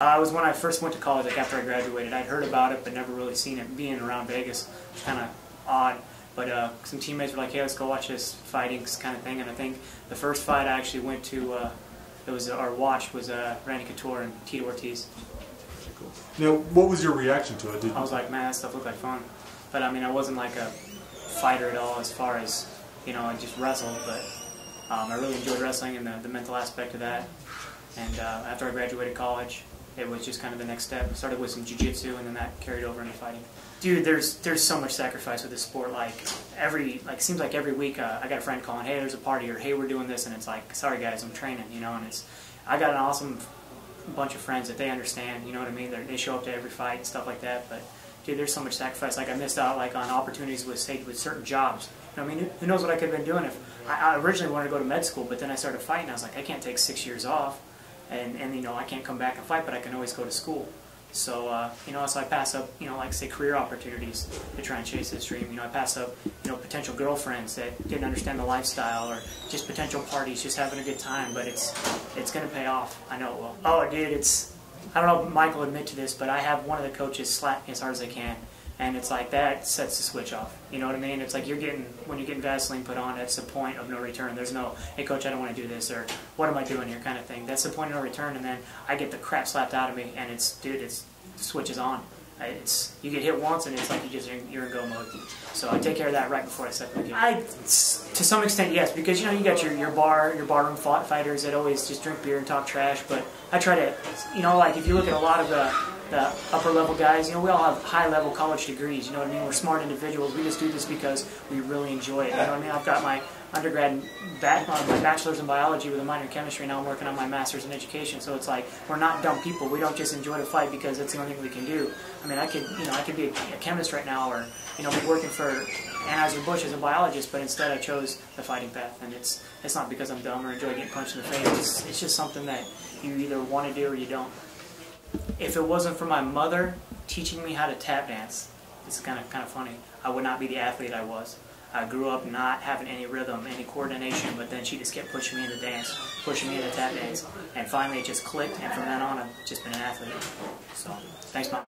Uh, it was when I first went to college, like after I graduated. I'd heard about it, but never really seen it. Being around Vegas was kind of odd. But uh, some teammates were like, "Hey, let's go watch this fighting kind of thing." And I think the first fight I actually went to, uh, it was our watch was uh, Randy Couture and Tito Ortiz. Now, what was your reaction to it? Did I was like, "Man, that stuff looked like fun." But I mean, I wasn't like a fighter at all as far as you know, I just wrestled. But um, I really enjoyed wrestling and the, the mental aspect of that. And uh, after I graduated college, it was just kind of the next step. Started with some jiu-jitsu, and then that carried over into fighting. Dude, there's there's so much sacrifice with this sport. Like every like seems like every week uh, I got a friend calling, hey, there's a party, or hey, we're doing this, and it's like, sorry guys, I'm training, you know. And it's I got an awesome bunch of friends that they understand, you know what I mean. They're, they show up to every fight and stuff like that. But dude, there's so much sacrifice. Like I missed out like on opportunities with say with certain jobs. You know, I mean, who knows what I could have been doing if I, I originally wanted to go to med school, but then I started fighting. I was like, I can't take six years off and, and you know I can't come back and fight, but I can always go to school. So uh, you know, so I pass up you know like say career opportunities to try and chase this dream. You know, I pass up you know potential girlfriends that didn't understand the lifestyle, or just potential parties, just having a good time. But it's it's going to pay off. I know it will. Oh, dude, it's I don't know if Michael admit to this, but I have one of the coaches slap me as hard as I can and it's like that sets the switch off. You know what I mean? It's like you're getting when you're getting Vaseline put on, it's the point of no return. There's no, hey coach, I don't want to do this, or what am I doing here, kind of thing. That's the point of no return, and then I get the crap slapped out of me, and it's dude, it's switches on. It's you get hit once, and it's like you just you're in go mode. So I take care of that right before I set step in. I, to some extent, yes, because you know you got your your bar your barroom fighters that always just drink beer and talk trash, but I try to, you know, like if you look at a lot of the the upper level guys, you know, we all have high level college degrees, you know what I mean? We're smart individuals. We just do this because we really enjoy it. You know what I mean? I've got my undergrad back, my bachelor's in biology with a minor in chemistry. Now I'm working on my master's in education. So it's like we're not dumb people. We don't just enjoy the fight because it's the only thing we can do. I mean, I could, you know, I could be a, a chemist right now, or you know, be working for Anheuser Busch as a biologist, but instead I chose the fighting path, and it's it's not because I'm dumb or enjoy getting punched in the face. It's, it's just something that you either want to do or you don't if it wasn't for my mother teaching me how to tap dance, it's kind of kind of funny. I would not be the athlete I was. I grew up not having any rhythm, any coordination, but then she just kept pushing me into dance, pushing me into tap dance, and finally it just clicked. And from then on, I've just been an athlete. So, thanks, mom.